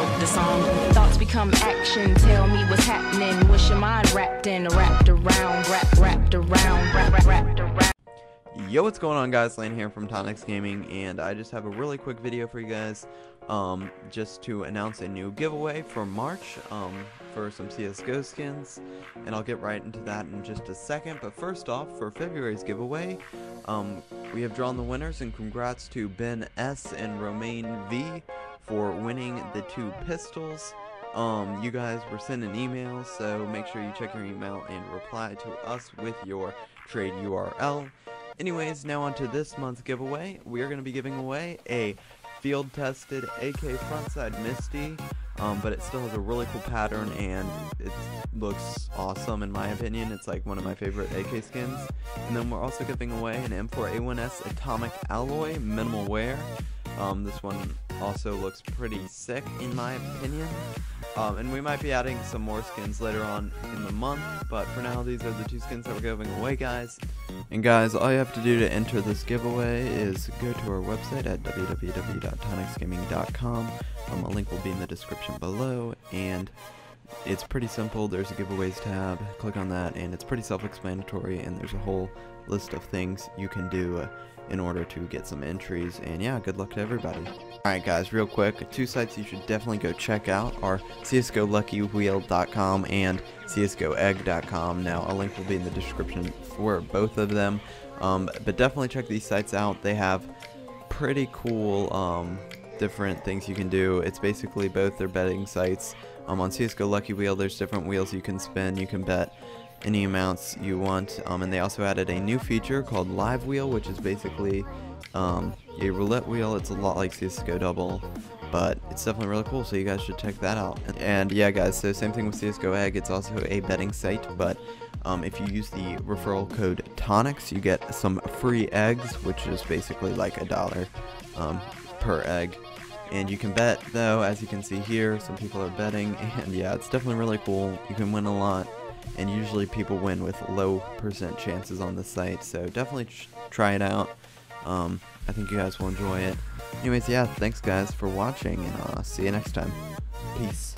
wrote the song. Thoughts become action. Tell me what's happening. Your mind wrapped in? Wrapped around, wrapped, wrapped around, wrapped, wrapped around. Yo, what's going on guys? Lane here from Tonix Gaming, and I just have a really quick video for you guys, um, just to announce a new giveaway for March, um, for some CSGO skins, and I'll get right into that in just a second, but first off, for February's giveaway, um, we have drawn the winners, and congrats to Ben S. and Romaine V for winning the two pistols. Um, you guys were sending emails, so make sure you check your email and reply to us with your trade URL. Anyways, now on to this month's giveaway. We are going to be giving away a field-tested AK frontside Misty, um, but it still has a really cool pattern and it looks awesome in my opinion. It's like one of my favorite AK skins. And then we're also giving away an M4A1S Atomic Alloy Minimal Wear. Um, this one also looks pretty sick in my opinion. Um, and we might be adding some more skins later on in the month, but for now these are the two skins that we're giving away guys. And guys, all you have to do to enter this giveaway is go to our website at www.tonixgaming.com. Um, a link will be in the description below, and it's pretty simple. There's a giveaways tab, click on that, and it's pretty self-explanatory, and there's a whole list of things you can do uh, in order to get some entries, and yeah, good luck to everybody. Alright guys, real quick, two sites you should definitely go check out are csgoluckywheel.com and csgoegg.com. Now, a link will be in the description for both of them, um, but definitely check these sites out. They have pretty cool um, different things you can do. It's basically both their betting sites. Um, on CSGO Lucky Wheel, there's different wheels you can spin. You can bet any amounts you want. Um, and they also added a new feature called Live Wheel, which is basically um, a roulette wheel. It's a lot like CSGO Double, but it's definitely really cool, so you guys should check that out. And, and yeah, guys, so same thing with CSGO Egg. It's also a betting site, but um, if you use the referral code TONIX, you get some free eggs, which is basically like a dollar um, per egg. And you can bet, though, as you can see here, some people are betting, and yeah, it's definitely really cool. You can win a lot. And usually people win with low percent chances on the site. So definitely try it out. Um, I think you guys will enjoy it. Anyways yeah thanks guys for watching. And I'll see you next time. Peace